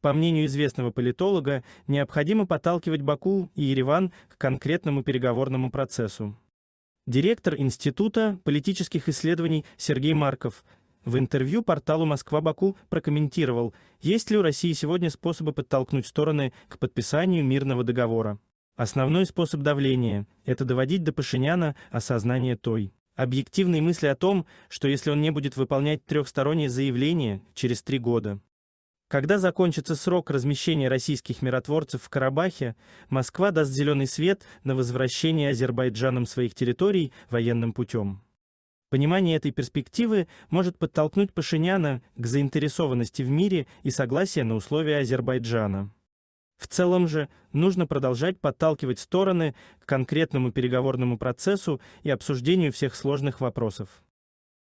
По мнению известного политолога, необходимо подталкивать Баку и Ереван к конкретному переговорному процессу. Директор Института политических исследований Сергей Марков в интервью порталу «Москва-Баку» прокомментировал, есть ли у России сегодня способы подтолкнуть стороны к подписанию мирного договора. Основной способ давления – это доводить до Пашиняна осознание той объективной мысли о том, что если он не будет выполнять трехстороннее заявление через три года, когда закончится срок размещения российских миротворцев в Карабахе, Москва даст зеленый свет на возвращение Азербайджаном своих территорий военным путем. Понимание этой перспективы может подтолкнуть Пашиняна к заинтересованности в мире и согласия на условия Азербайджана. В целом же нужно продолжать подталкивать стороны к конкретному переговорному процессу и обсуждению всех сложных вопросов.